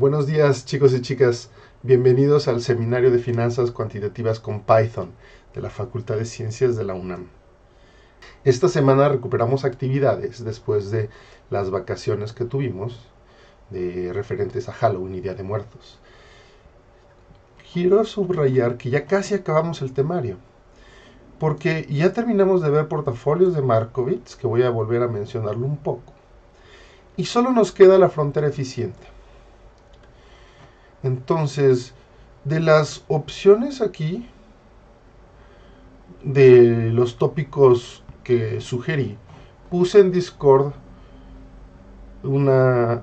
Buenos días chicos y chicas, bienvenidos al seminario de finanzas cuantitativas con Python de la Facultad de Ciencias de la UNAM. Esta semana recuperamos actividades después de las vacaciones que tuvimos de referentes a Halloween y Día de Muertos. Quiero subrayar que ya casi acabamos el temario, porque ya terminamos de ver portafolios de Markowitz, que voy a volver a mencionarlo un poco, y solo nos queda la frontera eficiente. Entonces, de las opciones aquí, de los tópicos que sugerí, puse en Discord una,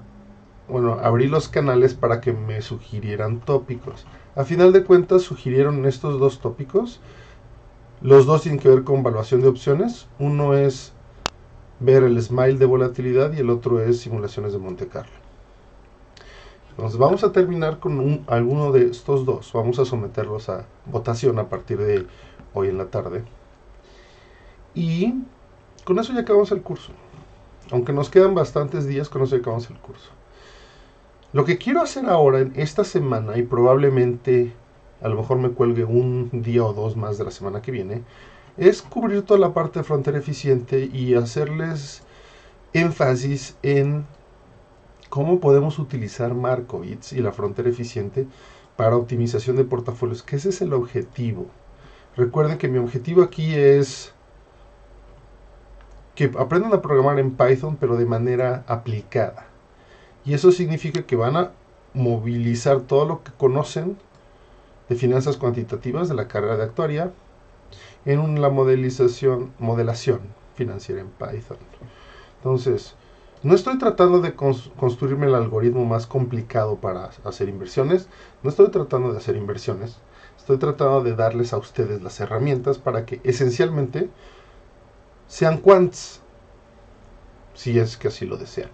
bueno, abrí los canales para que me sugirieran tópicos. A final de cuentas sugirieron estos dos tópicos. Los dos tienen que ver con evaluación de opciones. Uno es ver el smile de volatilidad y el otro es simulaciones de Monte Carlo. Entonces vamos a terminar con alguno de estos dos. Vamos a someterlos a votación a partir de hoy en la tarde. Y con eso ya acabamos el curso. Aunque nos quedan bastantes días, con eso ya acabamos el curso. Lo que quiero hacer ahora, en esta semana, y probablemente a lo mejor me cuelgue un día o dos más de la semana que viene, es cubrir toda la parte de frontera eficiente y hacerles énfasis en cómo podemos utilizar Markowitz y la frontera eficiente para optimización de portafolios, que ese es el objetivo. Recuerden que mi objetivo aquí es que aprendan a programar en Python, pero de manera aplicada. Y eso significa que van a movilizar todo lo que conocen de finanzas cuantitativas de la carrera de actuaria en la modelización, modelación financiera en Python. Entonces, no estoy tratando de construirme el algoritmo más complicado para hacer inversiones. No estoy tratando de hacer inversiones. Estoy tratando de darles a ustedes las herramientas para que esencialmente sean quants. Si es que así lo desean.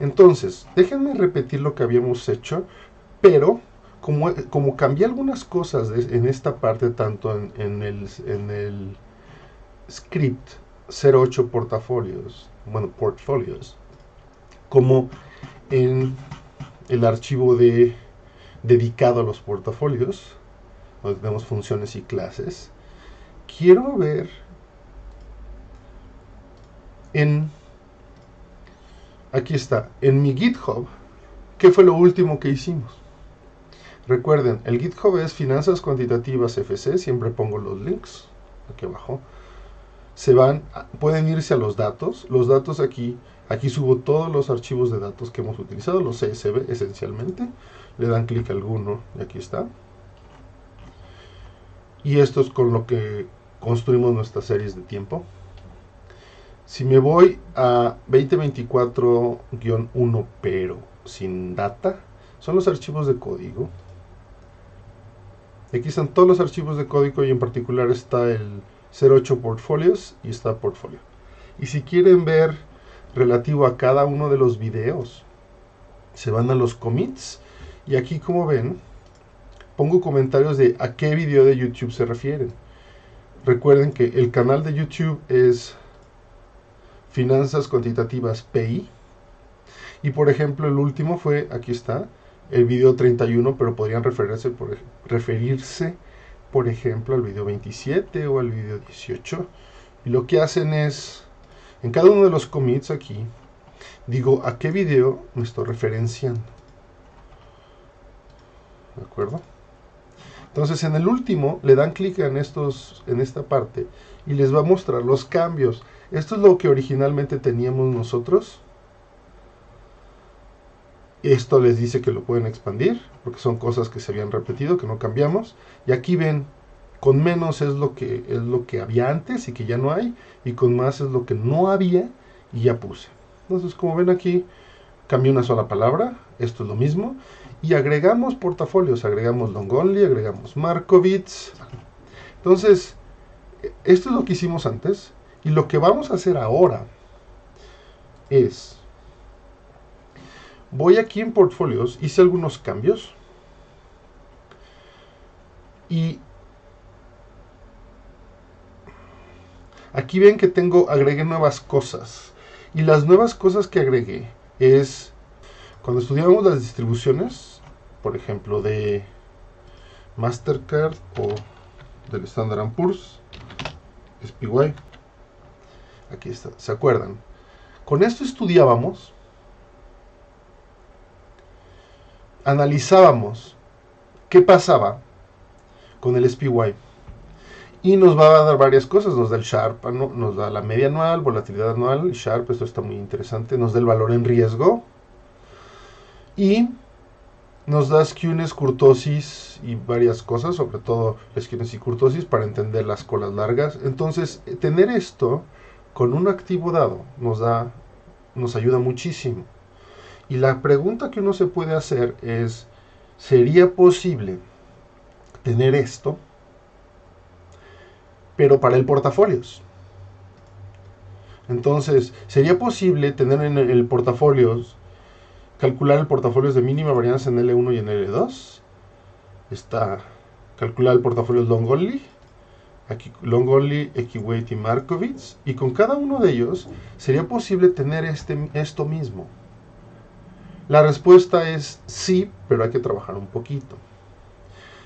Entonces, déjenme repetir lo que habíamos hecho, pero como, como cambié algunas cosas en esta parte, tanto en, el, en el script 08 portafolios, bueno, portfolios, como en el archivo de dedicado a los portafolios, donde tenemos funciones y clases, quiero ver en, aquí está, en mi GitHub, qué fue lo último que hicimos. Recuerden, el GitHub es Finanzas Cuantitativas FC, siempre pongo los links aquí abajo se van, pueden irse a los datos. Los datos aquí, aquí subo todos los archivos de datos que hemos utilizado, los CSV esencialmente. Le dan clic a alguno y aquí está. Y esto es con lo que construimos nuestras series de tiempo. Si me voy a 2024-1 pero sin data, son los archivos de código. Aquí están todos los archivos de código y en particular está el 08 portfolios y está portfolio. Y si quieren ver relativo a cada uno de los videos, se van a los commits y aquí como ven, pongo comentarios de a qué video de YouTube se refieren. Recuerden que el canal de YouTube es Finanzas Cuantitativas PI. Y por ejemplo, el último fue, aquí está, el video 31, pero podrían referirse, por, referirse por ejemplo, al video 27 o al video 18. Y lo que hacen es, en cada uno de los commits aquí, digo a qué video me estoy referenciando. ¿De acuerdo? Entonces en el último le dan clic en, estos, en esta parte y les va a mostrar los cambios. Esto es lo que originalmente teníamos nosotros. Esto les dice que lo pueden expandir, porque son cosas que se habían repetido, que no cambiamos. Y aquí ven, con menos es lo que es lo que había antes y que ya no hay, y con más es lo que no había y ya puse. Entonces, como ven aquí, cambié una sola palabra, esto es lo mismo, y agregamos portafolios, agregamos long only, agregamos Markowitz. Entonces, esto es lo que hicimos antes, y lo que vamos a hacer ahora es Voy aquí en portfolios, hice algunos cambios. Y aquí ven que tengo, agregué nuevas cosas. Y las nuevas cosas que agregué es Cuando estudiábamos las distribuciones, por ejemplo, de Mastercard o del Standard Poor's, SPY, aquí está, ¿se acuerdan? Con esto estudiábamos, analizábamos qué pasaba con el SPY. Y nos va a dar varias cosas, nos da el Sharp, nos da la media anual, volatilidad anual, Sharp, esto está muy interesante, nos da el valor en riesgo, y nos da skewness, curtosis y varias cosas, sobre todo skewness y curtosis para entender las colas largas. Entonces, tener esto con un activo dado nos da nos ayuda muchísimo. Y la pregunta que uno se puede hacer es ¿sería posible tener esto pero para el portafolios? Entonces, ¿sería posible tener en el portafolios calcular el portafolio de mínima varianza en L1 y en L2. Está calcular el portafolio long only, aquí long only, equiweight y Markowitz. Y con cada uno de ellos sería posible tener este, esto mismo. La respuesta es sí, pero hay que trabajar un poquito.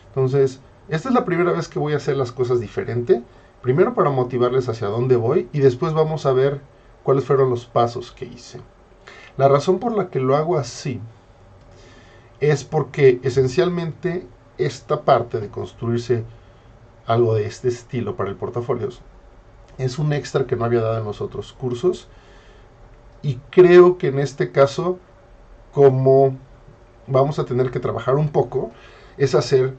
Entonces, esta es la primera vez que voy a hacer las cosas diferente. Primero para motivarles hacia dónde voy y después vamos a ver cuáles fueron los pasos que hice. La razón por la que lo hago así es porque esencialmente esta parte de construirse algo de este estilo para el portafolio es un extra que no había dado en los otros cursos y creo que en este caso como vamos a tener que trabajar un poco es hacer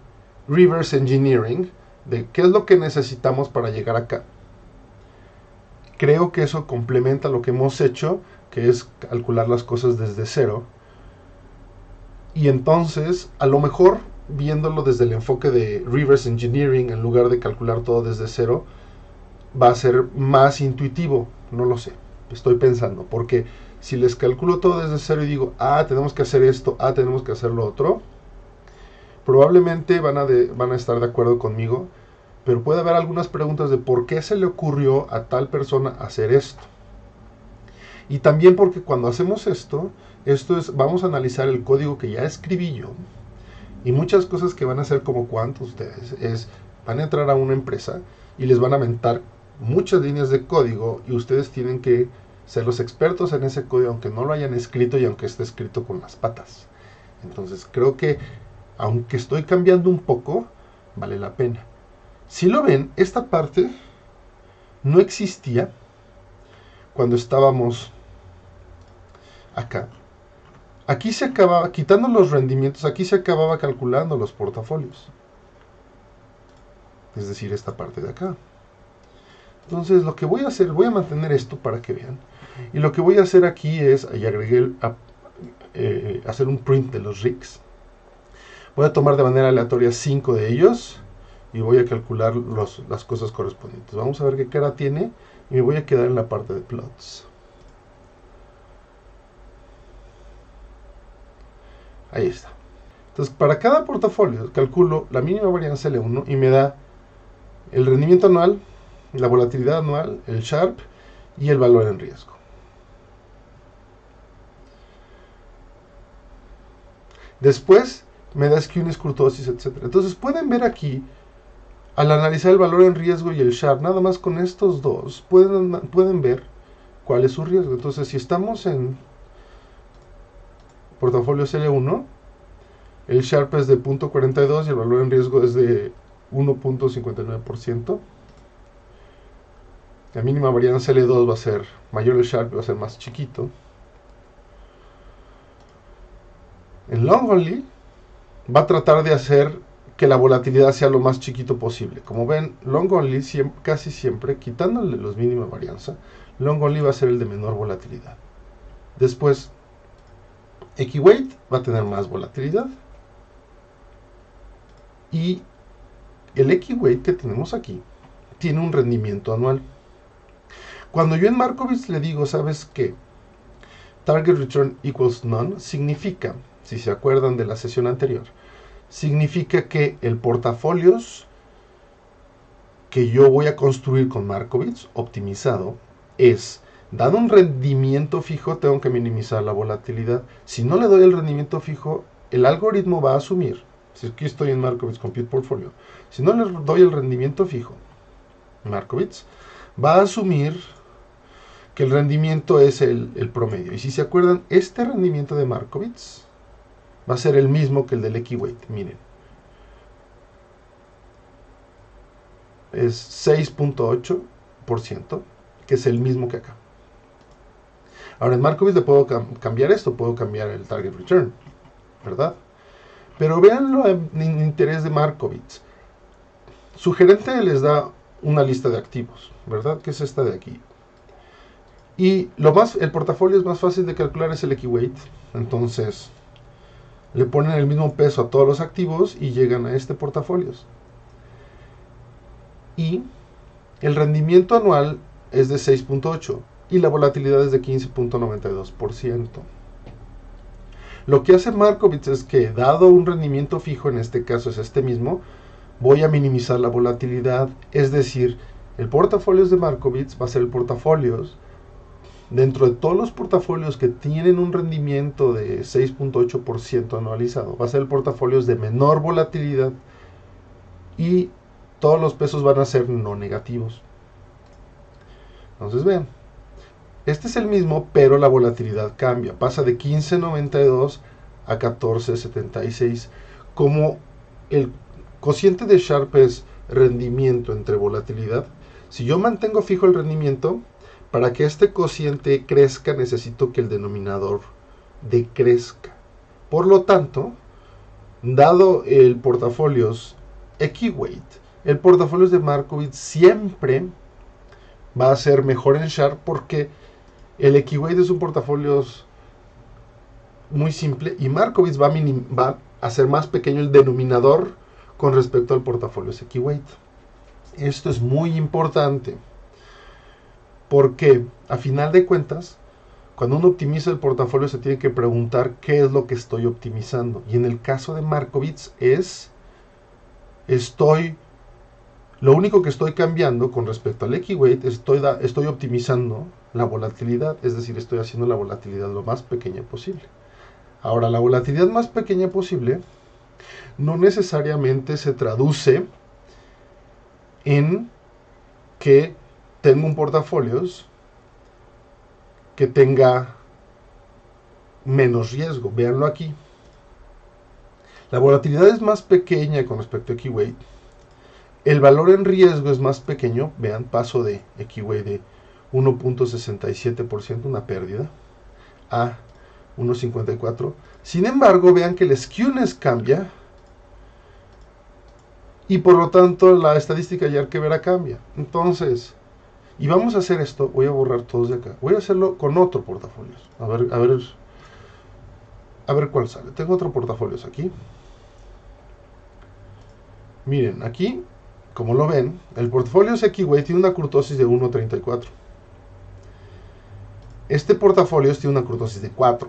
reverse engineering de qué es lo que necesitamos para llegar acá. Creo que eso complementa lo que hemos hecho que es calcular las cosas desde cero. Y entonces, a lo mejor, viéndolo desde el enfoque de reverse engineering, en lugar de calcular todo desde cero, va a ser más intuitivo. No lo sé. Estoy pensando. Porque si les calculo todo desde cero y digo, ah, tenemos que hacer esto, ah, tenemos que hacer lo otro, probablemente van a, van a estar de acuerdo conmigo. Pero puede haber algunas preguntas de por qué se le ocurrió a tal persona hacer esto. Y también porque cuando hacemos esto, esto es, vamos a analizar el código que ya escribí yo. Y muchas cosas que van a hacer como cuantos ustedes es, van a entrar a una empresa y les van a mentar muchas líneas de código y ustedes tienen que ser los expertos en ese código aunque no lo hayan escrito y aunque esté escrito con las patas. Entonces creo que aunque estoy cambiando un poco, vale la pena. Si lo ven, esta parte no existía cuando estábamos acá. Aquí se acababa, quitando los rendimientos, aquí se acababa calculando los portafolios. Es decir, esta parte de acá. Entonces lo que voy a hacer, voy a mantener esto para que vean. Y lo que voy a hacer aquí es, y agregué, a, eh, hacer un print de los rigs. Voy a tomar de manera aleatoria 5 de ellos y voy a calcular las cosas correspondientes. Vamos a ver qué cara tiene y me voy a quedar en la parte de plots. Ahí está. Entonces, para cada portafolio calculo la mínima varianza L1 y me da el rendimiento anual, la volatilidad anual, el Sharp y el valor en riesgo. Después me da skewness, curtosis, etc. Entonces pueden ver aquí, al analizar el valor en riesgo y el Sharp, nada más con estos dos, pueden, pueden ver cuál es su riesgo. Entonces si estamos en portafolio L1, el Sharp es de 0.42 y el valor en riesgo es de 1.59%. La mínima varianza L2 va a ser mayor el Sharp, va a ser más chiquito. En long only va a tratar de hacer que la volatilidad sea lo más chiquito posible. Como ven, long only casi siempre, quitándole los mínima varianza, long only va a ser el de menor volatilidad. Después, Equiweight va a tener más volatilidad. Y el Equiweight que tenemos aquí tiene un rendimiento anual. Cuando yo en Markowitz le digo, ¿sabes qué? Target Return equals none significa, si se acuerdan de la sesión anterior, significa que el portafolios que yo voy a construir con Markowitz optimizado es Dado un rendimiento fijo, tengo que minimizar la volatilidad. Si no le doy el rendimiento fijo, el algoritmo va a asumir, si aquí estoy en Markowitz Compute Portfolio, si no le doy el rendimiento fijo, Markowitz, va a asumir que el rendimiento es el, promedio. Y si se acuerdan, este rendimiento de Markowitz va a ser el mismo que el del Equiweight. Miren. Es 6.8%, que es el mismo que acá. Ahora en Markowitz le puedo cambiar esto, puedo cambiar el target return, ¿verdad? Pero vean en interés de Markowitz. Su gerente les da una lista de activos, ¿verdad? Que es esta de aquí. Y lo más, el portafolio es más fácil de calcular es el equiweight. Entonces, le ponen el mismo peso a todos los activos y llegan a este portafolio. Y el rendimiento anual es de 6.8 y la volatilidad es de 15.92%. Lo que hace Markowitz es que, dado un rendimiento fijo, en este caso es este mismo, voy a minimizar la volatilidad, es decir, el portafolio de Markowitz va a ser el portafolio dentro de todos los portafolios que tienen un rendimiento de 6.8% anualizado, va a ser el portafolio de menor volatilidad y todos los pesos van a ser no negativos. Entonces vean, este es el mismo, pero la volatilidad cambia. Pasa de 15.92 a 14.76. Como el cociente de Sharpe es rendimiento entre volatilidad, si yo mantengo fijo el rendimiento, para que este cociente crezca necesito que el denominador decrezca. Por lo tanto, dado el portafolio Equiweight, el portafolio de Markowitz siempre va a ser mejor en Sharp porque el Equiweight es un portafolio muy simple y Markowitz va a, va a hacer más pequeño el denominador con respecto al portafolio Equiweight. Esto es muy importante porque a final de cuentas, cuando uno optimiza el portafolio se tiene que preguntar qué es lo que estoy optimizando. Y en el caso de Markowitz es, estoy lo único que estoy cambiando con respecto al Equiweight, estoy, estoy optimizando la volatilidad, es decir, estoy haciendo la volatilidad lo más pequeña posible. Ahora, la volatilidad más pequeña posible no necesariamente se traduce en que tengo un portafolio que tenga menos riesgo. Véanlo aquí. La volatilidad es más pequeña con respecto a Equiweight el valor en riesgo es más pequeño, vean, paso de XY de 1.67%, una pérdida, a 1.54. Sin embargo, vean que el skewness cambia y por lo tanto la estadística ya que cambia. Entonces, y vamos a hacer esto, voy a borrar todos de acá. Voy a hacerlo con otro portafolio. A ver, a ver, a ver cuál sale. Tengo otro portafolio aquí. Miren, aquí como lo ven, el portafolio Sekiway tiene una curtosis de 1.34. Este portafolio tiene una curtosis de 4,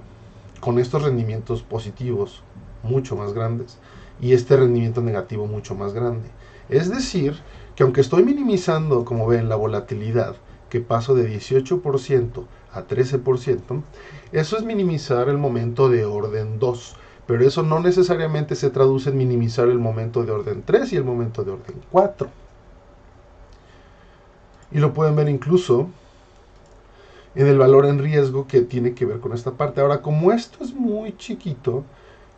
con estos rendimientos positivos mucho más grandes y este rendimiento negativo mucho más grande. Es decir, que aunque estoy minimizando, como ven, la volatilidad, que paso de 18% a 13%, eso es minimizar el momento de orden 2 pero eso no necesariamente se traduce en minimizar el momento de orden 3 y el momento de orden 4. Y lo pueden ver incluso en el valor en riesgo que tiene que ver con esta parte. Ahora, como esto es muy chiquito,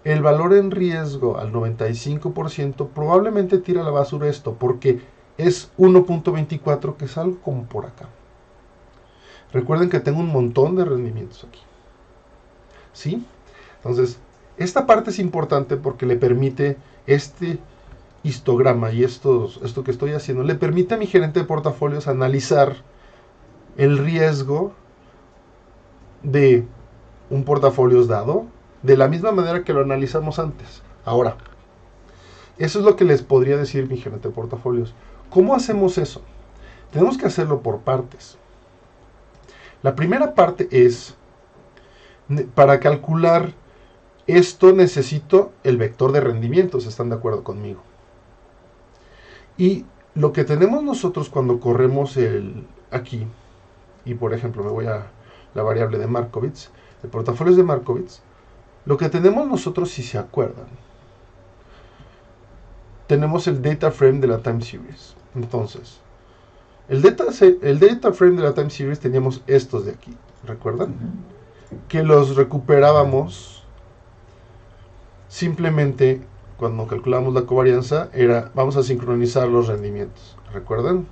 el valor en riesgo al 95% probablemente tira la basura esto, porque es 1.24 que es algo como por acá. Recuerden que tengo un montón de rendimientos aquí. ¿Sí? Entonces, esta parte es importante porque le permite este histograma y esto que estoy haciendo, le permite a mi gerente de portafolios analizar el riesgo de un portafolio dado de la misma manera que lo analizamos antes. Ahora, eso es lo que les podría decir mi gerente de portafolios. ¿Cómo hacemos eso? Tenemos que hacerlo por partes. La primera parte es para calcular esto necesito el vector de rendimientos, ¿están de acuerdo conmigo? Y lo que tenemos nosotros cuando corremos el aquí y por ejemplo me voy a la variable de Markowitz, el portafolio de Markowitz, lo que tenemos nosotros, si se acuerdan, tenemos el data frame de la time series. Entonces, el data, el data frame de la time series teníamos estos de aquí, ¿recuerdan? Que los recuperábamos simplemente cuando calculamos la covarianza, era vamos a sincronizar los rendimientos, ¿recuerdan?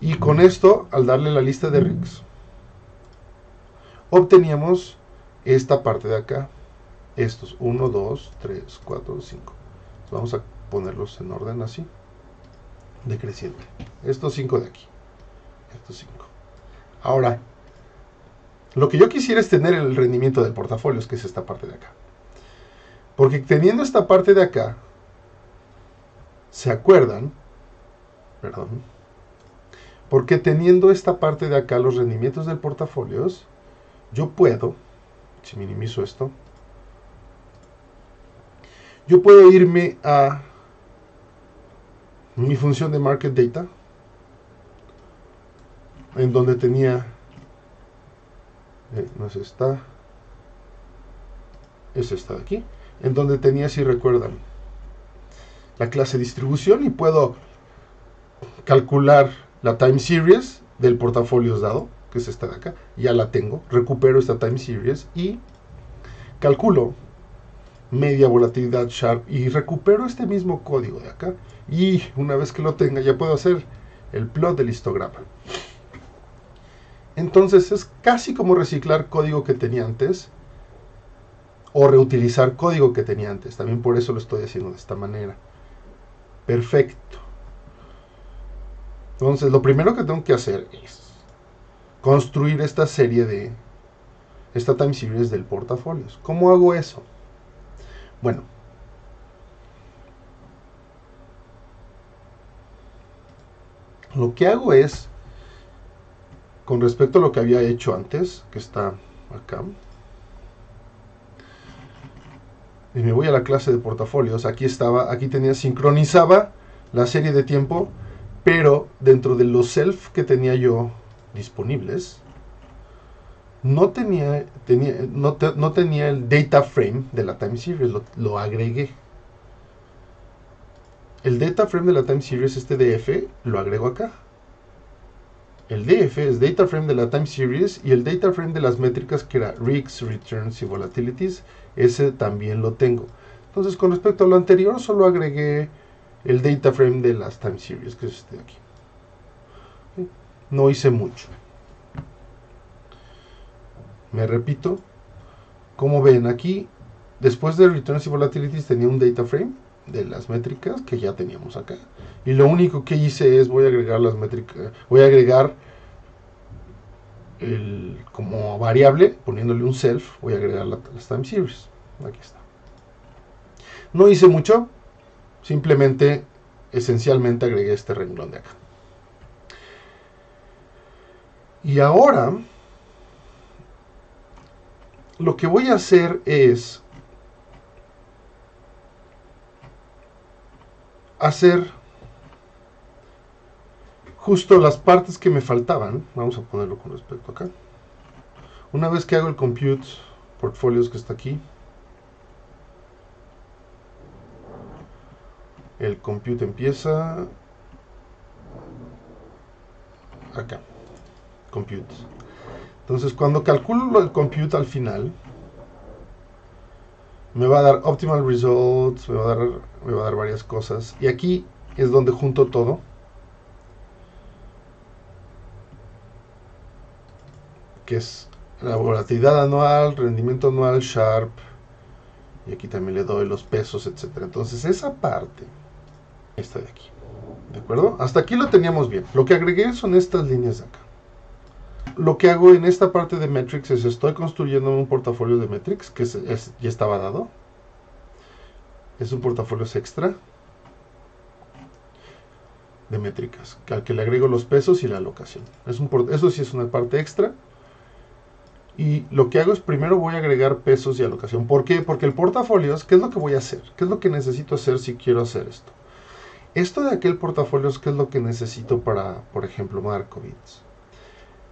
Y con esto, al darle la lista de RICs, obteníamos esta parte de acá. Estos 1, 2, 3, 4, 5. Vamos a ponerlos en orden así, decreciente. Estos 5 de aquí. Estos 5. Ahora, lo que yo quisiera es tener el rendimiento del portafolio, que es esta parte de acá. Porque teniendo esta parte de acá, ¿se acuerdan? Perdón. Porque teniendo esta parte de acá, los rendimientos del portafolio, yo puedo, si minimizo esto, yo puedo irme a mi función de market data, en donde tenía, eh, no es esta, es esta de aquí, en donde tenía, si recuerdan, la clase distribución y puedo calcular la time series del portafolio dado que es esta de acá, ya la tengo, recupero esta time series y calculo media volatilidad sharp y recupero este mismo código de acá y una vez que lo tenga ya puedo hacer el plot del histograma. Entonces es casi como reciclar código que tenía antes o reutilizar código que tenía antes. También por eso lo estoy haciendo de esta manera. Perfecto. Entonces lo primero que tengo que hacer es construir esta serie de, esta time series del portafolios. ¿Cómo hago eso? Bueno, lo que hago es, con respecto a lo que había hecho antes, que está acá, y me voy a la clase de portafolios, aquí estaba, aquí tenía, sincronizaba la serie de tiempo, pero dentro de los self que tenía yo disponibles, no tenía, tenía, no, tenía el data frame de la time series, lo, agregué. El data frame de la time series, este DF, lo agrego acá. El DF es data frame de la time series y el data frame de las métricas que era RIGs, returns y volatilities, ese también lo tengo. Entonces, con respecto a lo anterior, solo agregué el data frame de las time series, que es este de aquí no hice mucho. Me repito, como ven aquí, después de returns y volatilities tenía un data frame de las métricas que ya teníamos acá. Y lo único que hice es voy a agregar las métricas, voy a agregar el, como variable, poniéndole un self, voy a agregar las time series. Aquí está. No hice mucho, simplemente, esencialmente agregué este renglón de acá. Y ahora, lo que voy a hacer es hacer justo las partes que me faltaban. Vamos a ponerlo con respecto acá. Una vez que hago el compute portfolios que está aquí, el compute empieza acá compute. Entonces, cuando calculo el compute al final, me va a dar optimal results, me va a dar, varias cosas. Y aquí es donde junto todo. Que es la volatilidad anual, rendimiento anual, Sharp. Y aquí también le doy los pesos, etcétera. Entonces, esa parte, esta de aquí. ¿De acuerdo? Hasta aquí lo teníamos bien. Lo que agregué son estas líneas de acá lo que hago en esta parte de metrics es estoy construyendo un portafolio de metrics que ya estaba dado. Es un portafolio extra de métricas, al que le agrego los pesos y la alocación. Es eso sí es una parte extra. Y lo que hago es primero voy a agregar pesos y alocación. ¿Por qué? Porque el portafolio, ¿qué es lo que voy a hacer? ¿Qué es lo que necesito hacer si quiero hacer esto? Esto de aquel portafolio, ¿qué es lo que necesito para, por ejemplo, Markowitz?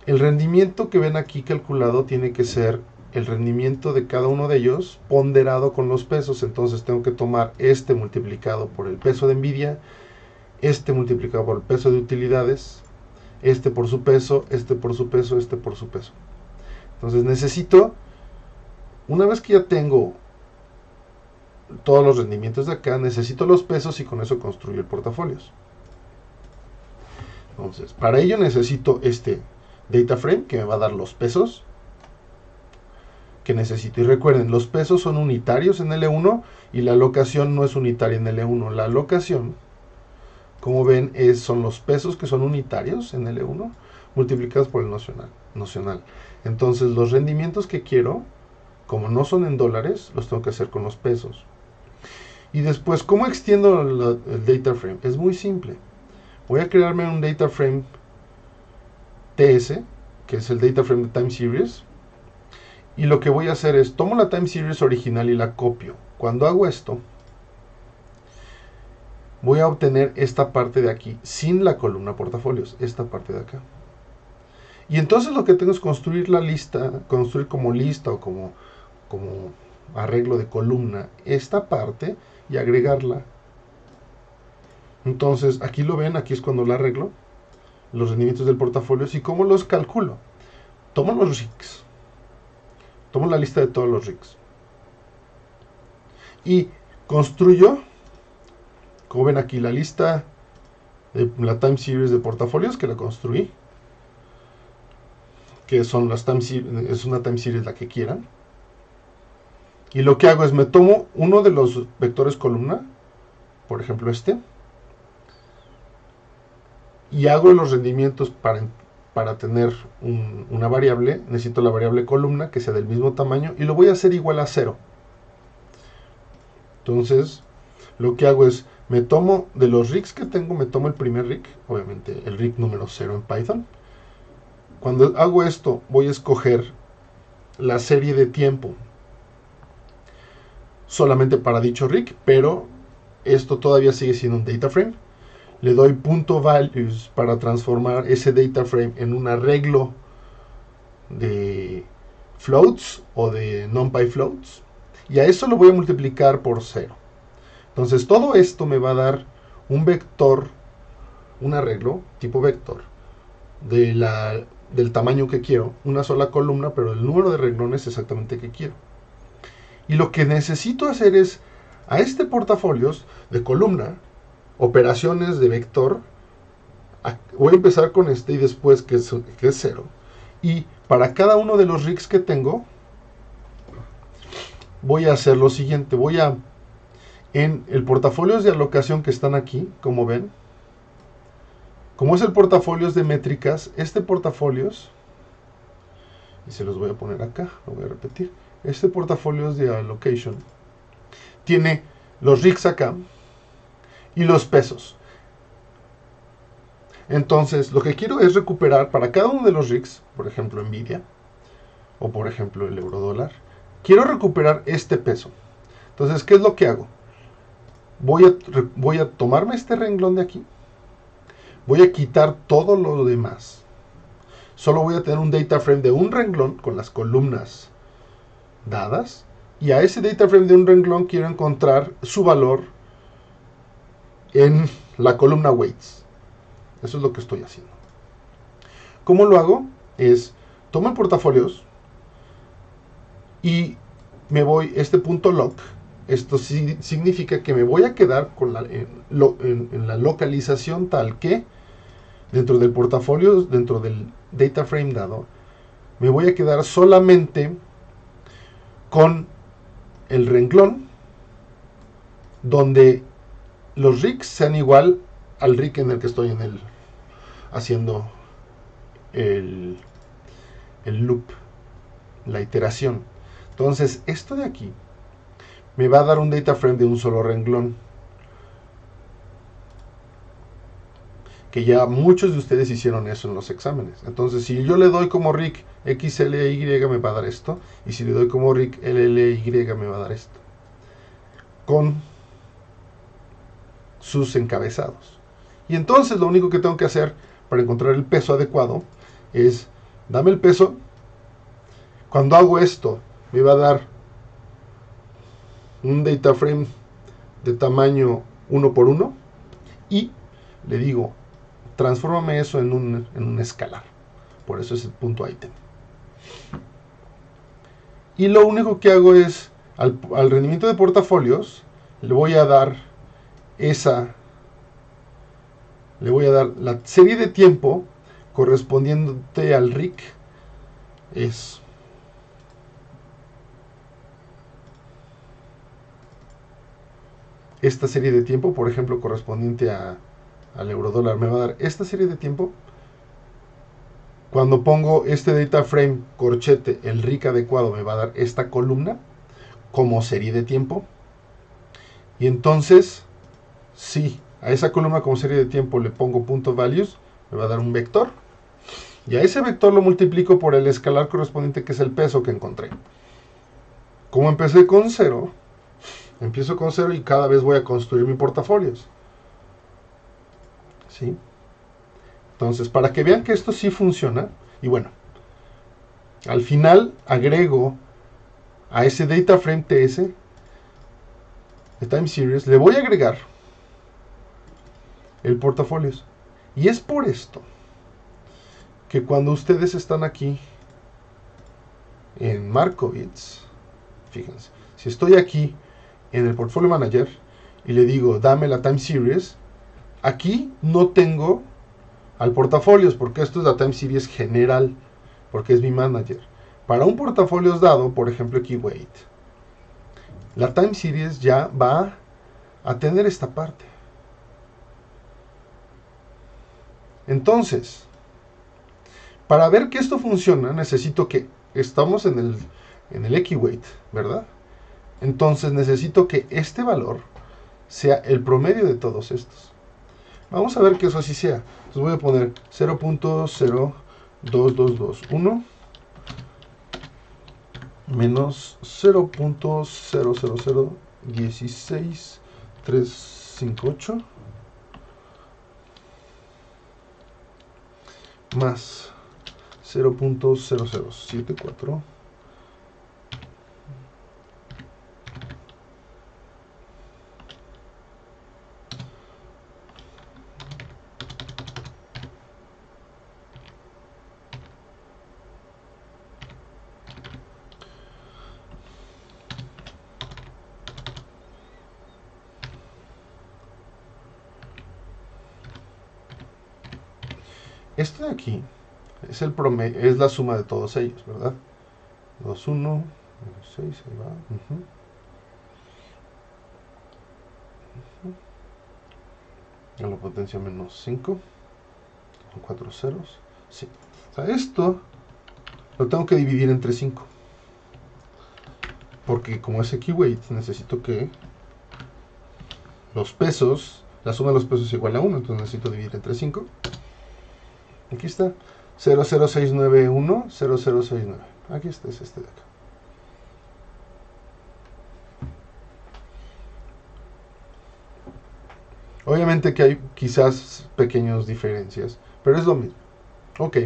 El rendimiento que ven aquí calculado tiene que ser el rendimiento de cada uno de ellos ponderado con los pesos. Entonces tengo que tomar este multiplicado por el peso de Nvidia, este multiplicado por el peso de utilidades, este por su peso, este por su peso, este por su peso. Entonces necesito, una vez que ya tengo todos los rendimientos de acá, necesito los pesos y con eso construyo el portafolios. Entonces, para ello necesito este data frame que me va a dar los pesos que necesito. Y recuerden, los pesos son unitarios en L1 y la locación no es unitaria en L1. La locación, como ven, es, son los pesos que son unitarios en L1 multiplicados por el nocional. Entonces, los rendimientos que quiero, como no son en dólares, los tengo que hacer con los pesos. Y después, ¿cómo extiendo el data frame? Es muy simple. Voy a crearme un data frame TS, que es el data frame de time series. Y lo que voy a hacer es, tomo la time series original y la copio. Cuando hago esto, voy a obtener esta parte de aquí, sin la columna portafolios, esta parte de acá. Y entonces lo que tengo es construir la lista, construir como lista o como, como arreglo de columna esta parte y agregarla. Entonces aquí lo ven, aquí es cuando la arreglo los rendimientos del portafolio y cómo los calculo. Tomo los RICs. Tomo la lista de todos los RICs. Y construyo, como ven aquí, la lista de la time series de portafolios que la construí. Que son las time series, es una time series la que quieran. Y lo que hago es me tomo uno de los vectores columna, por ejemplo este, y hago los rendimientos para, para tener una variable, necesito la variable columna que sea del mismo tamaño y lo voy a hacer igual a cero. Entonces, lo que hago es, me tomo de los rigs que tengo, me tomo el primer rig, obviamente el rig número 0 en Python. Cuando hago esto, voy a escoger la serie de tiempo solamente para dicho rig, pero esto todavía sigue siendo un data frame le doy punto values para transformar ese data frame en un arreglo de floats o de numpy floats. Y a eso lo voy a multiplicar por 0 entonces todo esto me va a dar un vector un arreglo tipo vector de la, del tamaño que quiero una sola columna pero el número de renglones exactamente que quiero. Y lo que necesito hacer es a este portafolios de columna operaciones de vector, voy a empezar con este y después que es, 0. Y para cada uno de los rigs que tengo, voy a hacer lo siguiente. Voy a, en el portafolio de alocación que están aquí, como ven, como es el portafolio de métricas, este portafolios, y se los voy a poner acá, lo voy a repetir, este portafolio de allocation tiene los rigs acá, y los pesos. Entonces, lo que quiero es recuperar para cada uno de los RICs, por ejemplo Nvidia, o por ejemplo el euro dólar, quiero recuperar este peso. Entonces, ¿qué es lo que hago? Voy a, voy a tomarme este renglón de aquí, voy a quitar todo lo demás. Solo voy a tener un data frame de un renglón con las columnas dadas, y a ese data frame de un renglón quiero encontrar su valor en la columna weights. Eso es lo que estoy haciendo. ¿Cómo lo hago? Es, tomo el portafolios y me voy, este punto lock, esto significa que me voy a quedar con la, en, la localización tal que dentro del portafolio, dentro del data frame dado, me voy a quedar solamente con el renglón donde los rigs sean igual al rig en el que estoy en el haciendo el, el loop, la iteración. Entonces, esto de aquí me va a dar un data frame de un solo renglón. Que ya muchos de ustedes hicieron eso en los exámenes. Entonces, si yo le doy como rig XLY me va a dar esto. Y si le doy como rig LLY me va a dar esto. Con sus encabezados. Y entonces lo único que tengo que hacer para encontrar el peso adecuado es dame el peso. Cuando hago esto, me va a dar un data frame de tamaño 1 por 1 y le digo, transfórmame eso en un, en un escalar. Por eso es el punto item. Y lo único que hago es, al, al rendimiento de portafolios, le voy a dar esa, le voy a dar la serie de tiempo correspondiente al RIC es esta serie de tiempo, por ejemplo, correspondiente a, al euro dólar, me va a dar esta serie de tiempo. Cuando pongo este data frame corchete, el RIC adecuado me va a dar esta columna como serie de tiempo. Y entonces, si a esa columna como serie de tiempo le pongo punto values, me va a dar un vector. Y a ese vector lo multiplico por el escalar correspondiente que es el peso que encontré. Como empecé con 0, empiezo con 0 y cada vez voy a construir mi portafolios. ¿Sí? Entonces, para que vean que esto sí funciona, y bueno, al final agrego a ese data frame TS de time series, le voy a agregar el portafolios. Y es por esto que cuando ustedes están aquí en Markowitz, fíjense, si estoy aquí en el Portfolio Manager y le digo, dame la Time Series, aquí no tengo al portafolios, porque esto es la Time Series general, porque es mi manager. Para un portafolios dado, por ejemplo, aquí Wait, la Time Series ya va a tener esta parte. Entonces, para ver que esto funciona, necesito que estamos en el, en el Equiweight, ¿verdad? Entonces necesito que este valor sea el promedio de todos estos. Vamos a ver que eso así sea. Entonces voy a poner 0.02221 menos 0.00016.358 más 0.0074 Esto de aquí es, el promedio, es la suma de todos ellos, ¿verdad? 2, 1, 6, ahí va. Uh -huh. A la potencia menos 5. Con 4 ceros. Sí. O sea, esto lo tengo que dividir entre 5. Porque como es equiweight, necesito que los pesos, la suma de los pesos es igual a 1. Entonces necesito dividir entre 5. Aquí está. 00691 0069. Aquí está, es este de acá. Obviamente que hay quizás pequeñas diferencias, pero es lo mismo. Ok.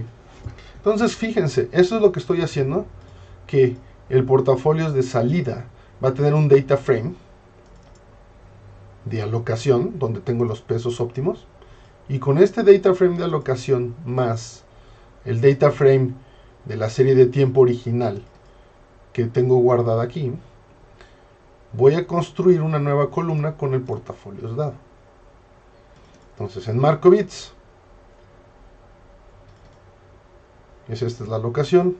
Entonces, fíjense, eso es lo que estoy haciendo, que el portafolio de salida va a tener un data frame de alocación, donde tengo los pesos óptimos, y con este data frame de alocación más el data frame de la serie de tiempo original que tengo guardada aquí, voy a construir una nueva columna con el portafolio dado. Entonces en Markowitz, esta es la locación,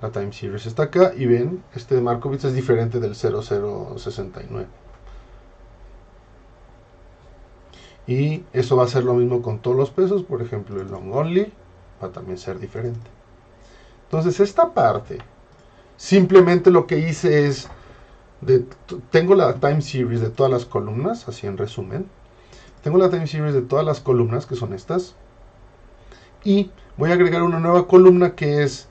la time series está acá y ven, este de Markowitz es diferente del 0069. Y eso va a ser lo mismo con todos los pesos, por ejemplo el long only va a también ser diferente. Entonces esta parte, simplemente lo que hice es, tengo la time series de todas las columnas, así en resumen. Tengo la time series de todas las columnas, que son estas. Y voy a agregar una nueva columna que es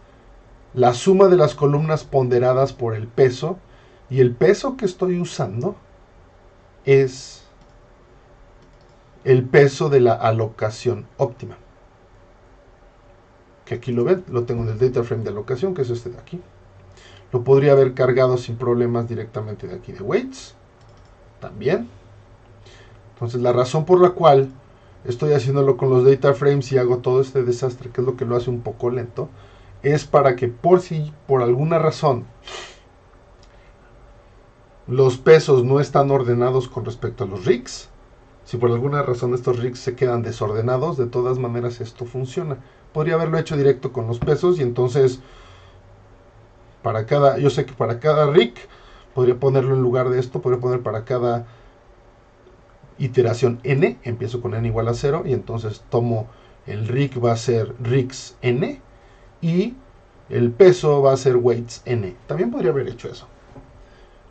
la suma de las columnas ponderadas por el peso. Y el peso que estoy usando es el peso de la alocación óptima. Que aquí lo ven, lo tengo en el data frame de alocación, que es este de aquí. Lo podría haber cargado sin problemas directamente de aquí de weights, también. Entonces la razón por la cual estoy haciéndolo con los data frames y hago todo este desastre, que es lo que lo hace un poco lento, es para que por si por alguna razón los pesos no están ordenados con respecto a los rigs, si por alguna razón estos rigs se quedan desordenados, de todas maneras esto funciona. Podría haberlo hecho directo con los pesos y entonces para cada, yo sé que para cada rig podría ponerlo en lugar de esto, podría poner para cada iteración n, empiezo con n igual a 0 y entonces tomo el rig va a ser rigs n y el peso va a ser weights n. También podría haber hecho eso.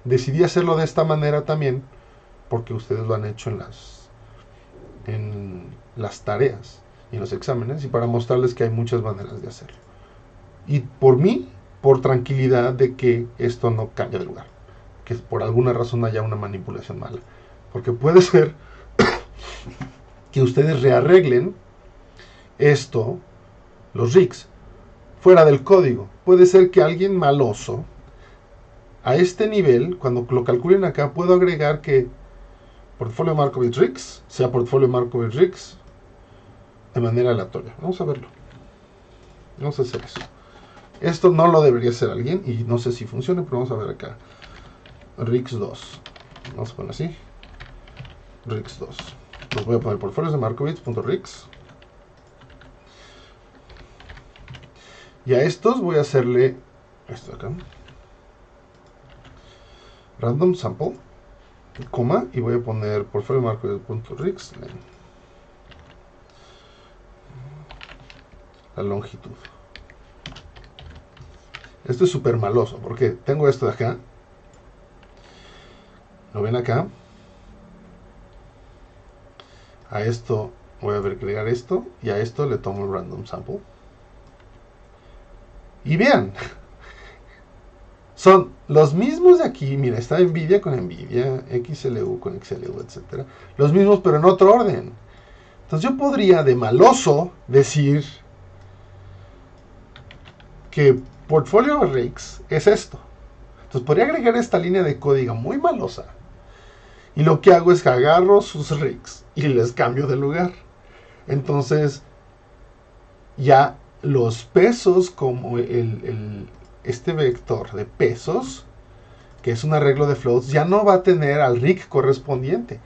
Decidí hacerlo de esta manera también porque ustedes lo han hecho en las en las tareas y los exámenes y para mostrarles que hay muchas maneras de hacerlo. Y por mí, por tranquilidad de que esto no cambie de lugar, que por alguna razón haya una manipulación mala. Porque puede ser que ustedes rearreglen esto, los rigs, fuera del código. Puede ser que alguien maloso, a este nivel, cuando lo calculen acá, puedo agregar que portfolio Markovich rigs sea portfolio Markovich rigs de manera aleatoria. Vamos a verlo. Vamos a hacer eso. Esto no lo debería hacer alguien y no sé si funciona, pero vamos a ver acá. rigs 2. Vamos a poner así. rigs 2. Los voy a poner portfolios de Markovich.rigs. Y a estos voy a hacerle esto acá. Random sample, coma, y voy a poner portfolio Markovich.rigs. La longitud. Esto es súper maloso, porque tengo esto de acá. ¿Lo ven acá? A esto voy a agregar esto y a esto le tomo el random sample. Y vean, son los mismos de aquí. Mira, está NVIDIA con NVIDIA, XLU con XLU, etc. Los mismos, pero en otro orden. Entonces yo podría de maloso decir que portfolio rigs es esto. Entonces podría agregar esta línea de código muy malosa. Y lo que hago es que agarro sus rigs y les cambio de lugar. Entonces ya los pesos como el, este vector de pesos, que es un arreglo de floats, ya no va a tener al rig correspondiente.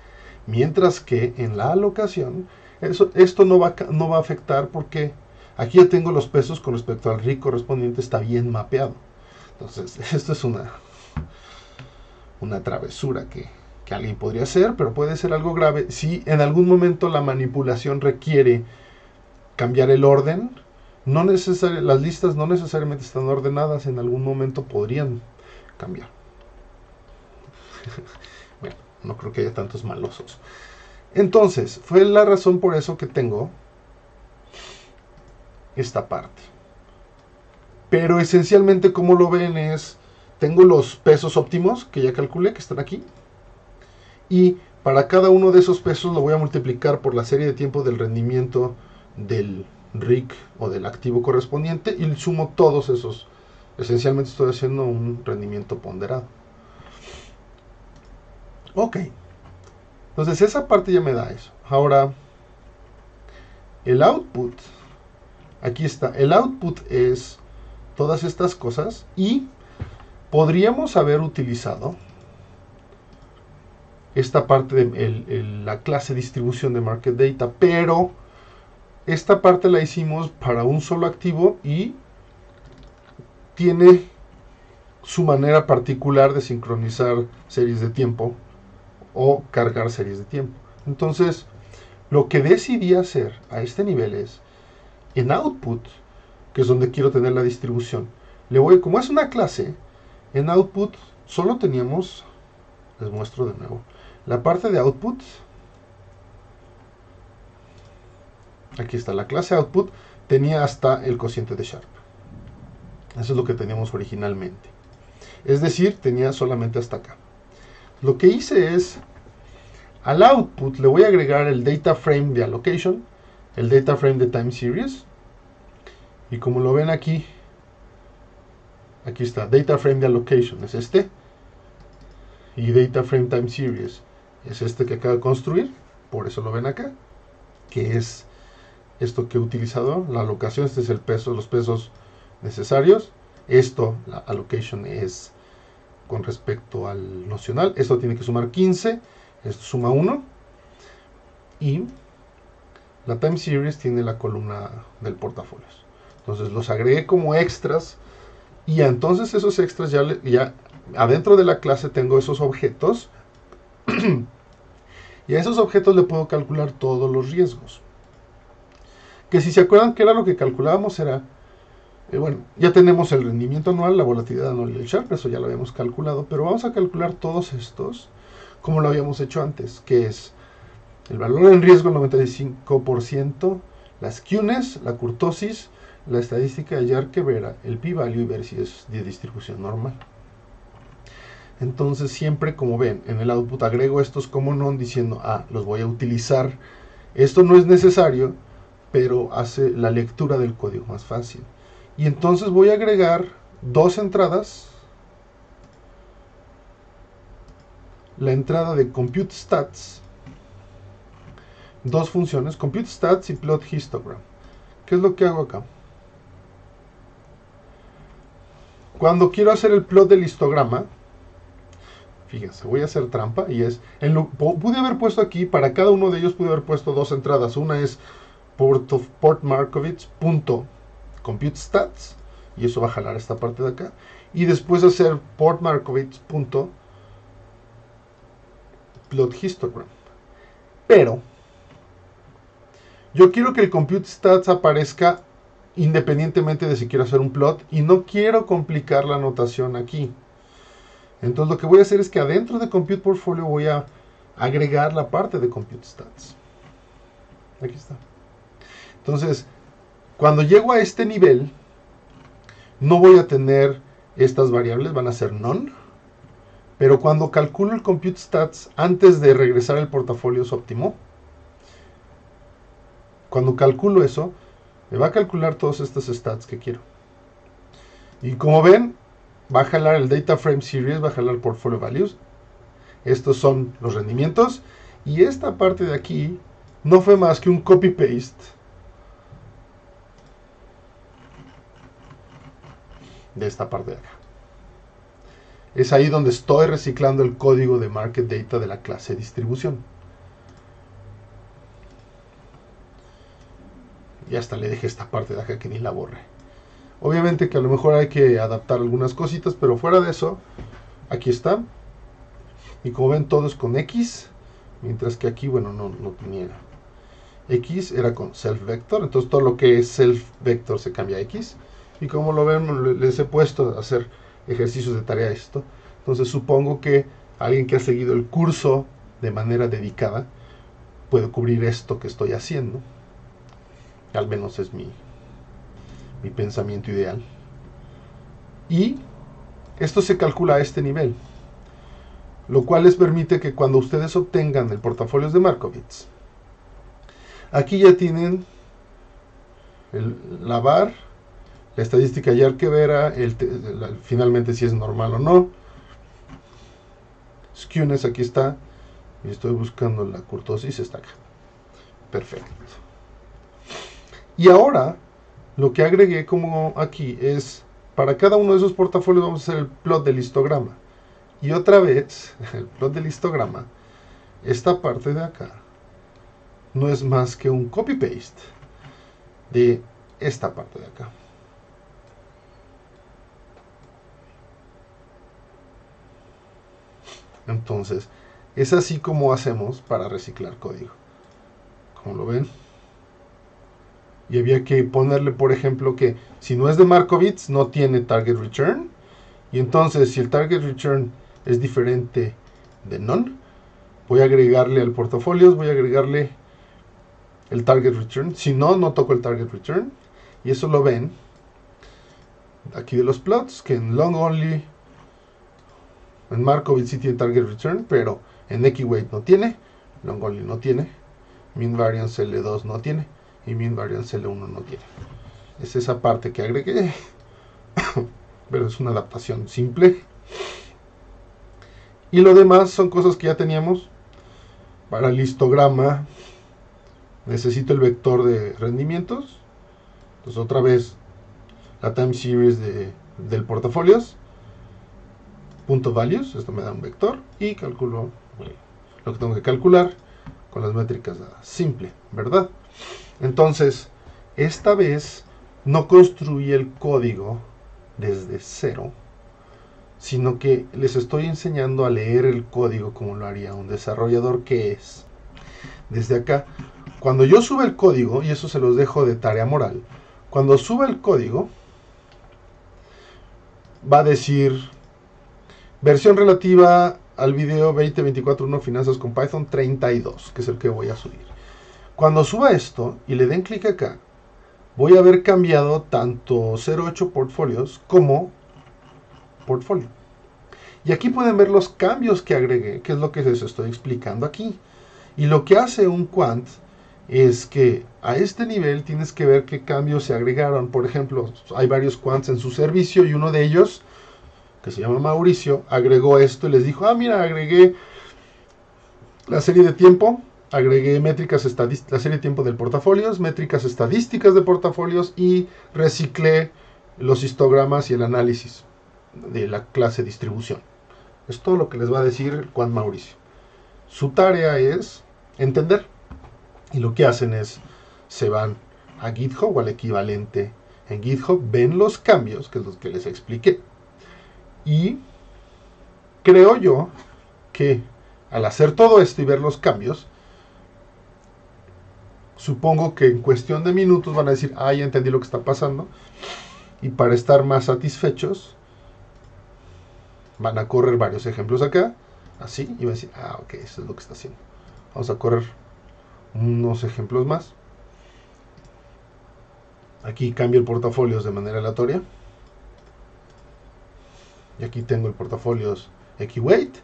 Mientras que en la alocación, eso, esto no va, no va a afectar porque aquí ya tengo los pesos con respecto al rig correspondiente, está bien mapeado. Entonces, esto es una, una travesura que, que alguien podría hacer, pero puede ser algo grave si en algún momento la manipulación requiere cambiar el orden no las listas no necesariamente están ordenadas, en algún momento podrían cambiar. bueno, no creo que haya tantos malosos. Entonces, fue la razón por eso que tengo esta parte. Pero esencialmente como lo ven es, tengo los pesos óptimos que ya calculé, que están aquí. Y para cada uno de esos pesos lo voy a multiplicar por la serie de tiempo del rendimiento del RIC o del activo correspondiente y sumo todos esos. Esencialmente estoy haciendo un rendimiento ponderado. Ok. Entonces esa parte ya me da eso. Ahora, el output. Aquí está. El output es todas estas cosas y podríamos haber utilizado esta parte de la clase distribución de market data, pero esta parte la hicimos para un solo activo y tiene su manera particular de sincronizar series de tiempo o cargar series de tiempo. Entonces, lo que decidí hacer a este nivel es, en output, que es donde quiero tener la distribución, le voy, como es una clase, en output solo teníamos, les muestro de nuevo, la parte de output aquí está la clase output, tenía hasta el cociente de Sharp. Eso es lo que teníamos originalmente. Es decir, tenía solamente hasta acá. Lo que hice es, al output le voy a agregar el data frame de allocation, el data frame de time series, Y como lo ven aquí, aquí está, Data Frame de Allocation es este. Y Data Frame Time Series es este que acabo de construir. Por eso lo ven acá. Que es esto que he utilizado. La alocación, este es el peso, los pesos necesarios. Esto, la allocation es con respecto al nocional. Esto tiene que sumar 15. Esto suma 1. Y la time series tiene la columna del portafolios. Entonces los agregué como extras. Y entonces esos extras ya, ya adentro de la clase tengo esos objetos. y a esos objetos le puedo calcular todos los riesgos. Que si se acuerdan que era lo que calculábamos era eh, bueno, ya tenemos el rendimiento anual, la volatilidad anual y el Sharp, eso ya lo habíamos calculado, pero vamos a calcular todos estos como lo habíamos hecho antes, que es el valor en riesgo 95%, las QNES, la curtosis, la estadística de Yarke-Vera, el p-value y ver si es de distribución normal. Entonces siempre como ven en el output agrego estos como non diciendo, ah, los voy a utilizar. Esto no es necesario, pero hace la lectura del código más fácil. Y entonces voy a agregar dos entradas. La entrada de compute stats. Dos funciones, compute stats y plot histogram. ¿Qué es lo que hago acá? Cuando quiero hacer el plot del histograma, fíjense, voy a hacer trampa y es, pude haber puesto aquí, para cada uno de ellos pude haber puesto dos entradas. Una es port, of, port compute stats y eso va a jalar esta parte de acá y después hacer port markowitz plot histogram pero yo quiero que el compute stats aparezca independientemente de si quiero hacer un plot y no quiero complicar la notación aquí entonces lo que voy a hacer es que adentro de compute portfolio voy a agregar la parte de compute stats aquí está entonces cuando llego a este nivel, no voy a tener estas variables, van a ser none. Pero cuando calculo el compute stats antes de regresar el portafolio es óptimo. Cuando calculo eso, me va a calcular todos estos stats que quiero. Y como ven, va a jalar el data frame series, va a jalar portfolio values. Estos son los rendimientos. Y esta parte de aquí no fue más que un copy paste de esta parte de acá. Es ahí donde estoy reciclando el código de market data de la clase distribución. Y hasta le dejé esta parte de acá que ni la borre. Obviamente que a lo mejor hay que adaptar algunas cositas, pero fuera de eso, aquí está. Y como ven, todo es con X, mientras que aquí, bueno, no, no tenía X, era con self vector, entonces todo lo que es self vector se cambia a X. Y como lo ven, les he puesto a hacer ejercicios de tarea esto. Entonces supongo que alguien que ha seguido el curso de manera dedicada puede cubrir esto que estoy haciendo. Al menos es mi, mi pensamiento ideal. Y esto se calcula a este nivel. Lo cual les permite que cuando ustedes obtengan el portafolio de Markowitz, aquí ya tienen el, la bar, la estadística ya que verá finalmente si es normal o no. Skewness aquí está. Y estoy buscando la curtosis, está acá. Perfecto. Y ahora, lo que agregué como aquí es, para cada uno de esos portafolios vamos a hacer el plot del histograma. Y otra vez, el plot del histograma, esta parte de acá, no es más que un copy-paste de esta parte de acá. Entonces, es así como hacemos para reciclar código. Como lo ven. Y había que ponerle, por ejemplo, que si no es de Markowitz, no tiene target return. Y entonces, si el target return es diferente de none, voy a agregarle al portafolio, voy a agregarle el target return. Si no, no toco el target return. Y eso lo ven aquí de los plots, que en long only en Markowitz sí tiene target return, pero en Equiweight no tiene, long no tiene, min variance L2 no tiene y min variance L1 no tiene. es esa parte que agregué, pero es una adaptación simple. Y lo demás son cosas que ya teníamos. Para el histograma necesito el vector de rendimientos. Entonces otra vez la time series de, del portafolios. Punto values, esto me da un vector. Y calculo lo que tengo que calcular con las métricas dadas. Simple, ¿verdad? Entonces, esta vez no construí el código desde cero sino que les estoy enseñando a leer el código como lo haría un desarrollador que es. Desde acá, cuando yo suba el código, y eso se los dejo de tarea moral, cuando suba el código, va a decir versión relativa al video 2024.1 Finanzas con Python 32, que es el que voy a subir. Cuando suba esto y le den clic acá, voy a haber cambiado tanto 08 portfolios como portfolio. Y aquí pueden ver los cambios que agregué, que es lo que les estoy explicando aquí. Y lo que hace un quant es que a este nivel tienes que ver qué cambios se agregaron. Por ejemplo, hay varios quants en su servicio y uno de ellos, que se llama Mauricio, agregó esto y les dijo, ah, mira, agregué la serie de tiempo, agregué métricas estadísticas, la serie de tiempo del portafolios, métricas estadísticas de portafolios y reciclé los histogramas y el análisis de la clase distribución. Es todo lo que les va a decir Juan Mauricio. Su tarea es entender. Y lo que hacen es, se van a GitHub o al equivalente en GitHub, ven los cambios, que es lo que les expliqué. Y creo yo que al hacer todo esto y ver los cambios, supongo que en cuestión de minutos van a decir, ah, ya entendí lo que está pasando. Y para estar más satisfechos, van a correr varios ejemplos acá, así, y van a decir, ah, ok, eso es lo que está haciendo. Vamos a correr unos ejemplos más. Aquí cambio el portafolios de manera aleatoria. Y aquí tengo el portafolios Equiweight.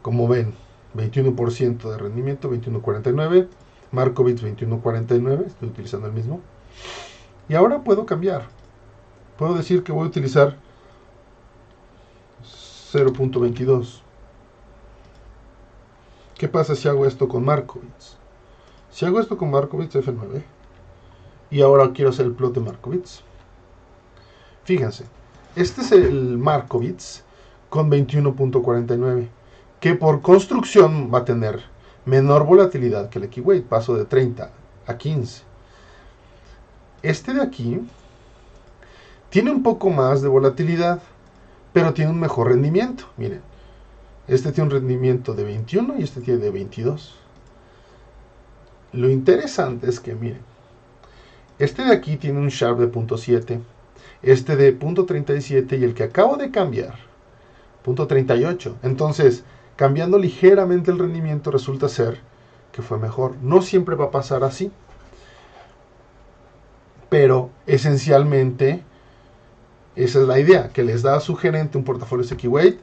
Como ven, 21% de rendimiento, 21.49. Markowitz 21.49, estoy utilizando el mismo. Y ahora puedo cambiar. Puedo decir que voy a utilizar 0.22. ¿Qué pasa si hago esto con Markowitz? Si hago esto con Markowitz F9 y ahora quiero hacer el plot de Markowitz. Fíjense, este es el Markowitz con 21.49 que por construcción va a tener menor volatilidad que el Equiweight, paso de 30 a 15. Este de aquí tiene un poco más de volatilidad, pero tiene un mejor rendimiento. Miren, este tiene un rendimiento de 21 y este tiene de 22. Lo interesante es que, miren, este de aquí tiene un Sharp de .7, este de .37 y el que acabo de cambiar, .38. Entonces, cambiando ligeramente el rendimiento resulta ser que fue mejor. No siempre va a pasar así, pero esencialmente esa es la idea, que les da a su gerente un portafolio Weight,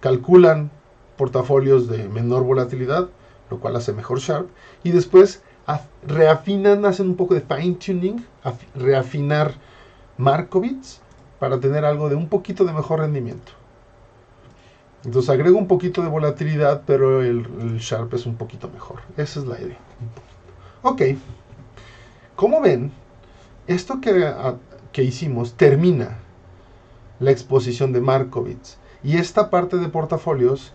calculan portafolios de menor volatilidad, lo cual hace mejor Sharp, y después reafinan, hacen un poco de fine tuning, reafinar Markowitz para tener algo de un poquito de mejor rendimiento. Entonces agrego un poquito de volatilidad, pero el, Sharp es un poquito mejor. Esa es la idea. Ok. Como ven, esto que, que hicimos termina la exposición de Markowitz. Y esta parte de portafolios,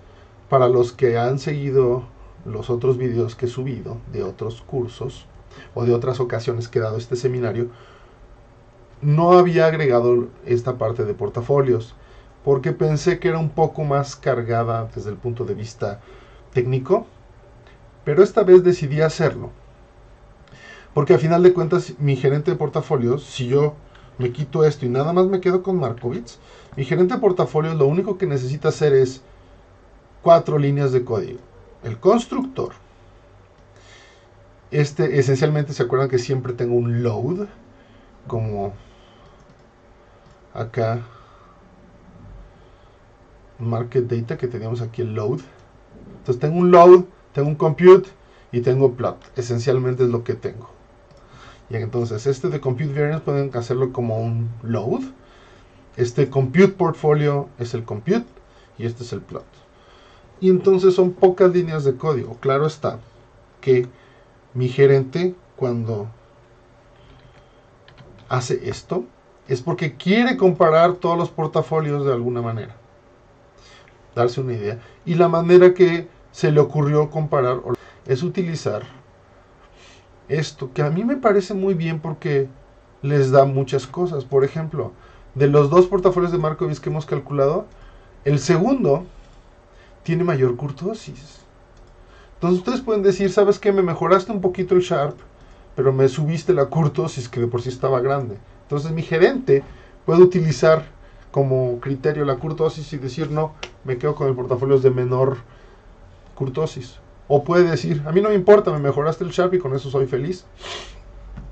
para los que han seguido los otros vídeos que he subido de otros cursos o de otras ocasiones que he dado este seminario, no había agregado esta parte de portafolios porque pensé que era un poco más cargada desde el punto de vista técnico, pero esta vez decidí hacerlo. Porque a final de cuentas mi gerente de portafolios, si yo me quito esto y nada más me quedo con Markowitz, mi gerente de portafolio lo único que necesita hacer es cuatro líneas de código. El constructor. Este esencialmente se acuerdan que siempre tengo un load, como acá market data que teníamos aquí el load. Entonces tengo un load, tengo un compute y tengo plot. Esencialmente es lo que tengo. Y entonces este de Compute Variance pueden hacerlo como un load. Este Compute Portfolio es el Compute y este es el Plot. Y entonces son pocas líneas de código. Claro está que mi gerente cuando hace esto es porque quiere comparar todos los portafolios de alguna manera. Darse una idea. Y la manera que se le ocurrió comparar es utilizar esto, que a mí me parece muy bien porque les da muchas cosas. Por ejemplo, de los dos portafolios de Markowitz que hemos calculado, el segundo tiene mayor curtosis. Entonces ustedes pueden decir, ¿sabes qué? Me mejoraste un poquito el Sharp, pero me subiste la curtosis que de por sí estaba grande. Entonces mi gerente puede utilizar como criterio la curtosis y decir, no, me quedo con el portafolio de menor curtosis. O puede decir, a mí no me importa, me mejoraste el Sharp y con eso soy feliz.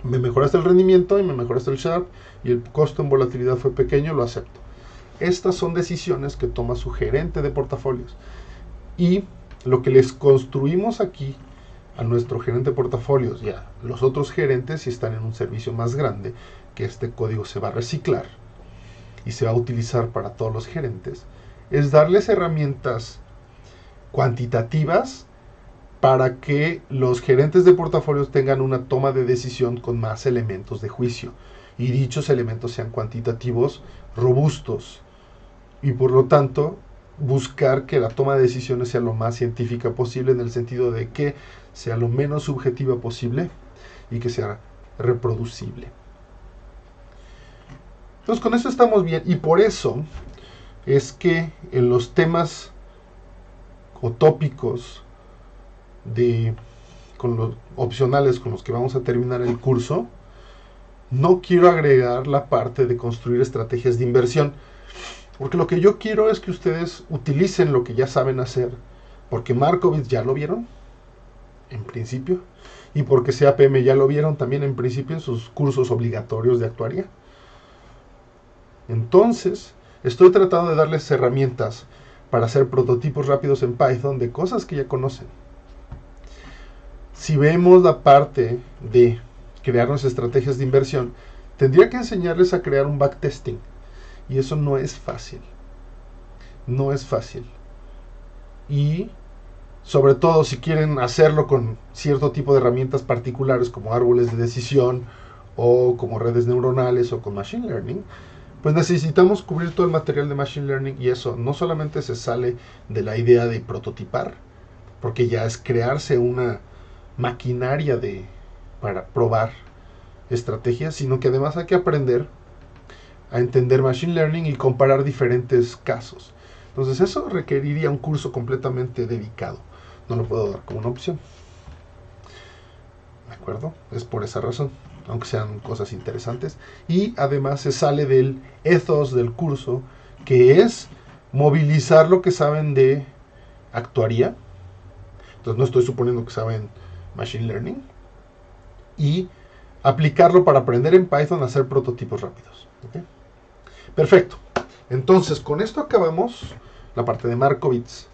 Me mejoraste el rendimiento y me mejoraste el Sharp y el costo en volatilidad fue pequeño, lo acepto. Estas son decisiones que toma su gerente de portafolios. Y lo que les construimos aquí a nuestro gerente de portafolios y a los otros gerentes, si están en un servicio más grande, que este código se va a reciclar y se va a utilizar para todos los gerentes, es darles herramientas cuantitativas para que los gerentes de portafolios tengan una toma de decisión con más elementos de juicio y dichos elementos sean cuantitativos, robustos y por lo tanto buscar que la toma de decisiones sea lo más científica posible en el sentido de que sea lo menos subjetiva posible y que sea reproducible. Entonces con eso estamos bien y por eso es que en los temas o tópicos de con los opcionales con los que vamos a terminar el curso, no quiero agregar la parte de construir estrategias de inversión, porque lo que yo quiero es que ustedes utilicen lo que ya saben hacer, porque Markovitz ya lo vieron, en principio, y porque CAPM ya lo vieron también en principio en sus cursos obligatorios de actuaría. Entonces, estoy tratando de darles herramientas para hacer prototipos rápidos en Python de cosas que ya conocen si vemos la parte de crear unas estrategias de inversión, tendría que enseñarles a crear un backtesting. Y eso no es fácil. No es fácil. Y sobre todo si quieren hacerlo con cierto tipo de herramientas particulares como árboles de decisión o como redes neuronales o con machine learning, pues necesitamos cubrir todo el material de machine learning y eso no solamente se sale de la idea de prototipar, porque ya es crearse una maquinaria de, para probar estrategias, sino que además hay que aprender a entender Machine Learning y comparar diferentes casos. Entonces eso requeriría un curso completamente dedicado. No lo puedo dar como una opción. ¿De acuerdo? Es por esa razón, aunque sean cosas interesantes. Y además se sale del ethos del curso, que es movilizar lo que saben de actuaría. Entonces no estoy suponiendo que saben Machine Learning y aplicarlo para aprender en Python a hacer prototipos rápidos. Perfecto. Entonces, con esto acabamos la parte de Markowitz.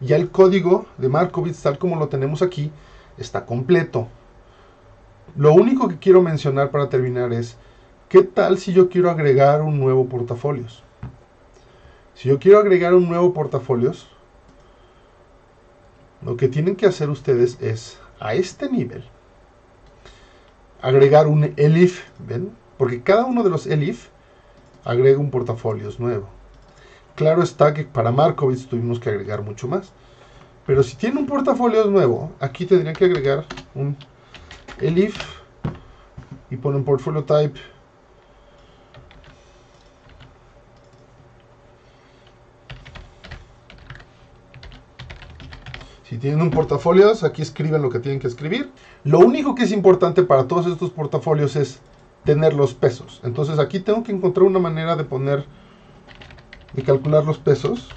Ya el código de Markowitz, tal como lo tenemos aquí, está completo. Lo único que quiero mencionar para terminar es, ¿qué tal si yo quiero agregar un nuevo portafolios? Si yo quiero agregar un nuevo portafolios, lo que tienen que hacer ustedes es a este nivel agregar un elif, ¿ven? Porque cada uno de los elif agrega un portafolio nuevo. Claro está que para Markowitz tuvimos que agregar mucho más. Pero si tiene un portafolio nuevo, aquí tendría que agregar un elif y ponen portfolio type Si tienen un portafolio, aquí escriben lo que tienen que escribir. Lo único que es importante para todos estos portafolios es tener los pesos. Entonces aquí tengo que encontrar una manera de poner, de calcular los pesos.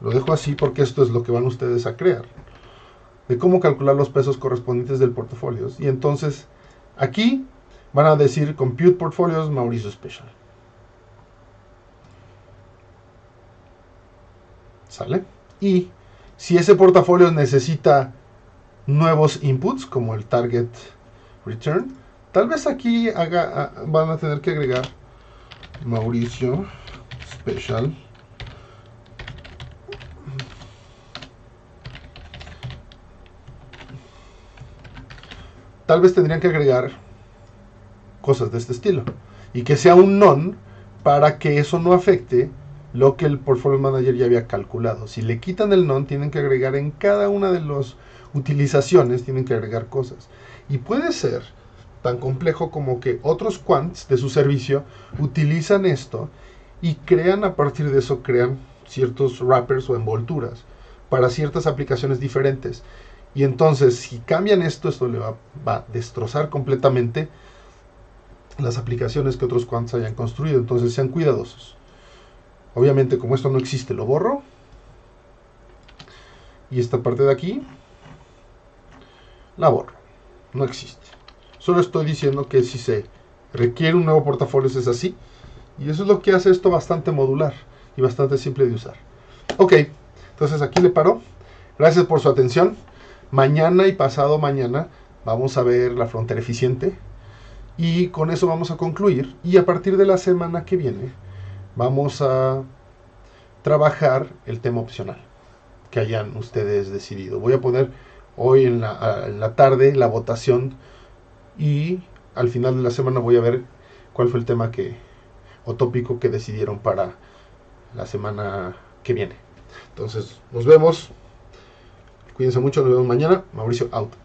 Lo dejo así porque esto es lo que van ustedes a crear. De cómo calcular los pesos correspondientes del portafolio. Y entonces aquí van a decir Compute Portfolios Mauricio Special. ¿Sale? Y si ese portafolio necesita nuevos inputs, como el target return. Tal vez aquí van a tener que agregar Mauricio Special. Tal vez tendrían que agregar cosas de este estilo. Y que sea un non para que eso no afecte lo que el portfolio manager ya había calculado. Si le quitan el non, tienen que agregar en cada una de las utilizaciones, tienen que agregar cosas. Y puede ser tan complejo como que otros quants de su servicio utilizan esto y crean a partir de eso, crean ciertos wrappers o envolturas para ciertas aplicaciones diferentes. Y entonces, si cambian esto, esto le va, a destrozar completamente las aplicaciones que otros quants hayan construido. Entonces, sean cuidadosos. Obviamente, como esto no existe, lo borro. Y esta parte de aquí, la borro. No existe. Solo estoy diciendo que si se requiere un nuevo portafolio es así. Y eso es lo que hace esto bastante modular y bastante simple de usar. Ok, entonces aquí le paro. Gracias por su atención. Mañana y pasado mañana vamos a ver la frontera eficiente. Y con eso vamos a concluir. Y a partir de la semana que viene vamos a trabajar el tema opcional que hayan ustedes decidido. Voy a poner hoy en la, tarde la votación y al final de la semana voy a ver cuál fue el tema que o tópico que decidieron para la semana que viene. Entonces, nos vemos. Cuídense mucho, nos vemos mañana. Mauricio out.